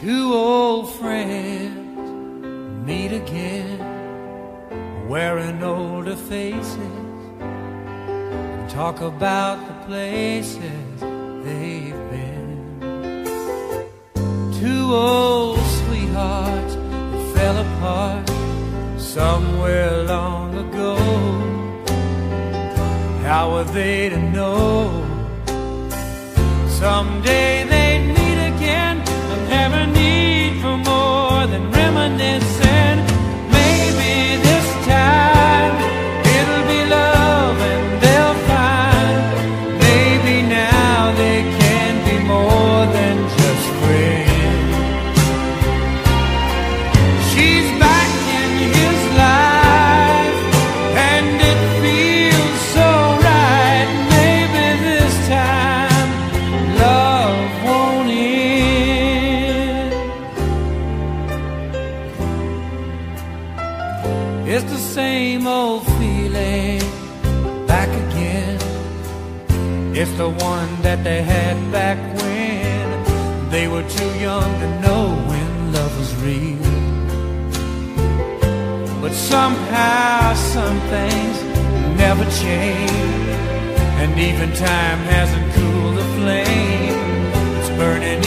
Two old friends meet again, wearing older faces, and talk about the places they've been. Two old sweethearts that fell apart somewhere long ago. How were they to know? Someday they'd It's the same old feeling back again. It's the one that they had back when they were too young to know when love was real. But somehow some things never change, and even time hasn't cooled the flame. It's burning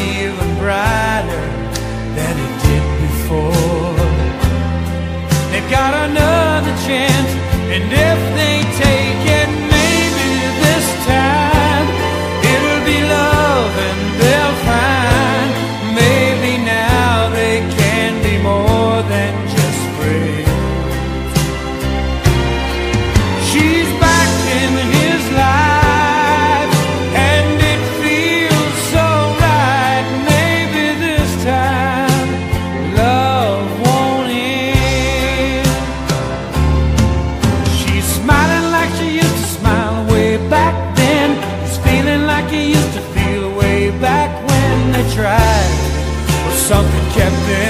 insan kendi